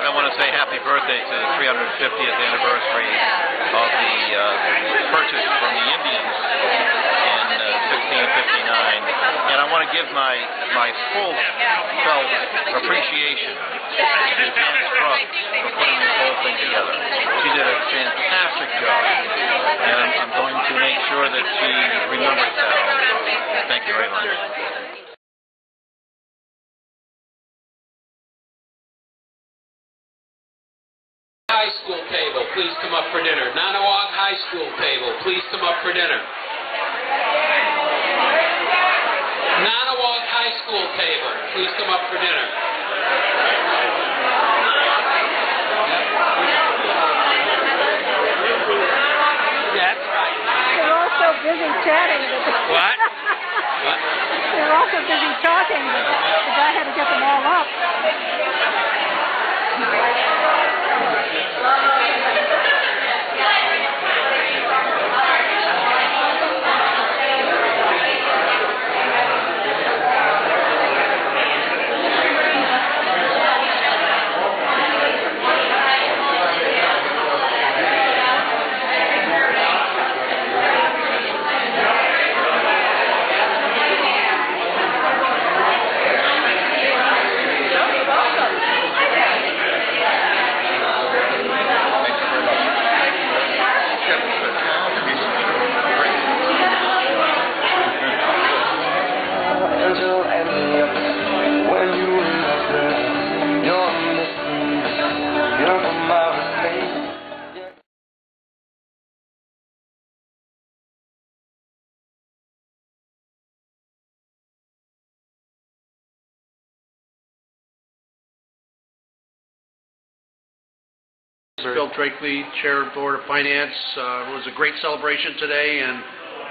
I want to say happy birthday to the 350th anniversary of the uh, purchase from the Indians in uh, 1659, and I want to give my my full felt appreciation to Janice Bruck for putting this whole thing together. She did a fantastic job, and I'm, I'm going to make sure that she remembers that. Thank you very much. Dinner. Nonnewaug High School table, please come up for dinner. Nonnewaug High School table, please come up for dinner. That's right. They're all so busy chatting. What? What? They're all so busy talking the guy had to get them all up. Bill Drakely, Chair of Board of Finance. Uh, It was a great celebration today, and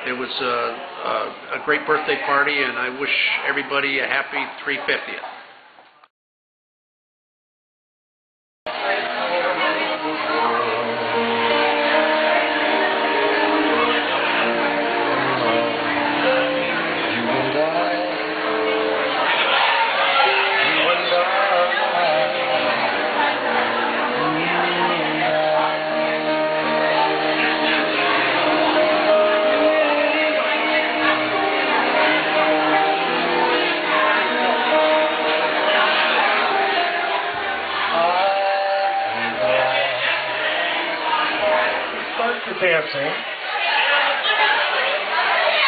it was uh, uh, a great birthday party, and I wish everybody a happy 350th. Dancing.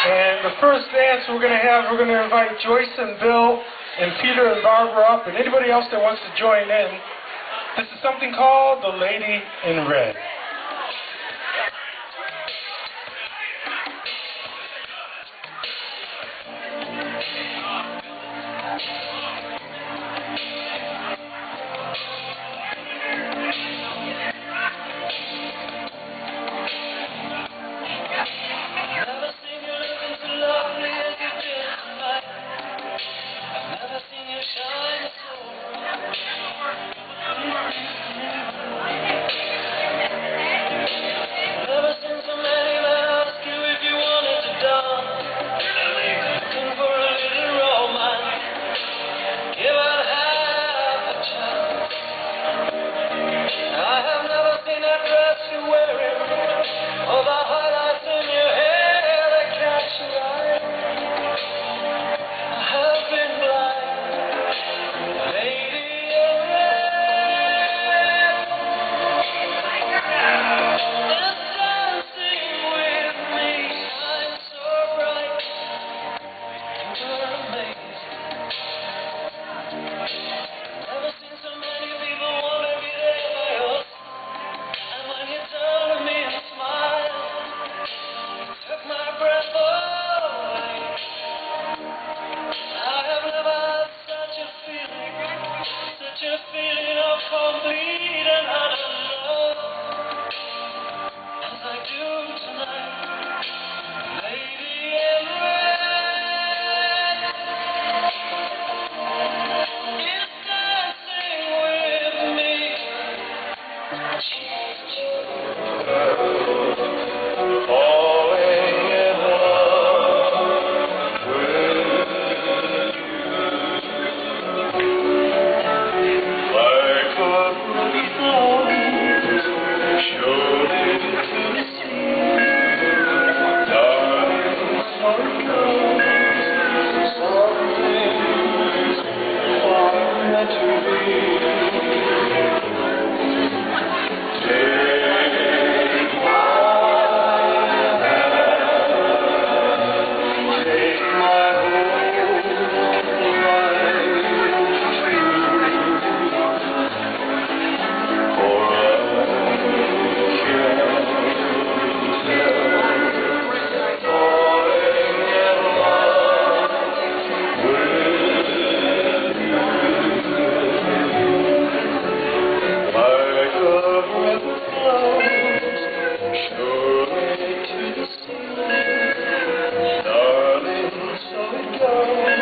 And the first dance we're going to have, we're going to invite Joyce and Bill and Peter and Barbara up and anybody else that wants to join in. This is something called The Lady in Red. we go.